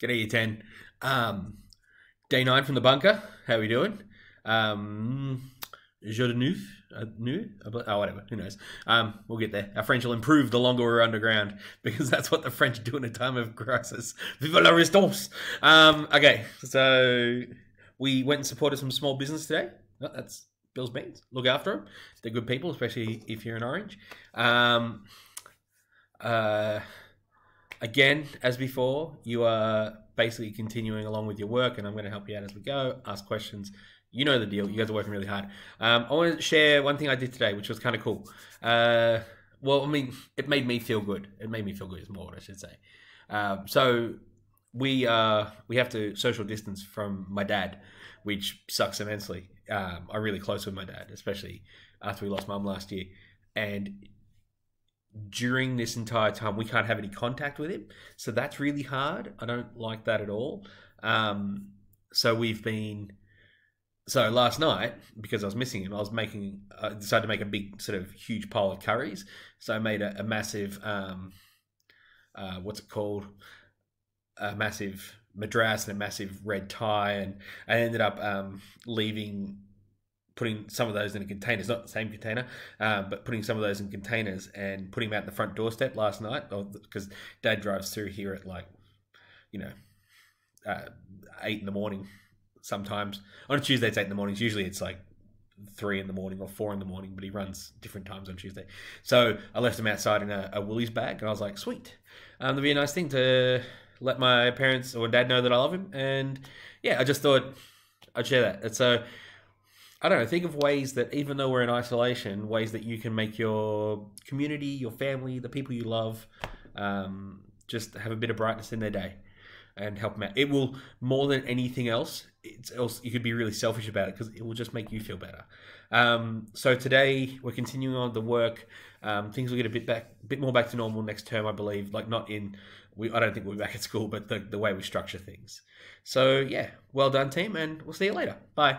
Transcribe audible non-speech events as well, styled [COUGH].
G'day, you 10. Um, day 9 from the bunker. How are we doing? Um, de neuf? Uh, new? Oh, whatever. Who knows? Um, we'll get there. Our French will improve the longer we're underground [LAUGHS] because that's what the French do in a time of crisis. Vive la résistance! Um, okay, so we went and supported some small business today. Oh, that's Bill's Beans. Look after them. They're good people, especially if you're in Orange. Um, uh, again, as before, you are basically continuing along with your work, and I'm going to help you out as we go. Ask questions. You know the deal. You guys are working really hard. Um, I want to share one thing I did today, which was kind of cool. Uh, well, I mean, it made me feel good. It made me feel good is more what I should say. Um, so we uh, we have to social distance from my dad, which sucks immensely. Um, I'm really close with my dad, especially after we lost mum last year, and during this entire time we can't have any contact with him. So that's really hard. I don't like that at all. Um, so we've been so last night because i was missing him i was making i decided to make a big sort of huge pile of curries. So i made a, a massive um, uh, what's it called? A massive madras and a massive red Thai and i ended up um, leaving putting some of those in a container. It's not the same container, um, but putting some of those in containers and putting them out the front doorstep last night because Dad drives through here at like, you know, uh, eight in the morning. Sometimes on a Tuesday it's eight in the mornings. Usually it's like three in the morning or four in the morning, but he runs different times on Tuesday. So I left him outside in a, a Woolies bag, and I was like, sweet, um, that'd be a nice thing to let my parents or dad know that I love him. And yeah, I just thought I'd share that. And so I don't know, think of ways that even though we're in isolation, ways that you can make your community, your family, the people you love, um, just have a bit of brightness in their day and help them out. It will more than anything else. It's else you could be really selfish about it because it will just make you feel better. Um, so today we're continuing on the work. Um, things will get a bit back, bit more back to normal next term, I believe. Like not in, we I don't think we'll be back at school, but the the way we structure things. So yeah, well done, team, and we'll see you later. Bye.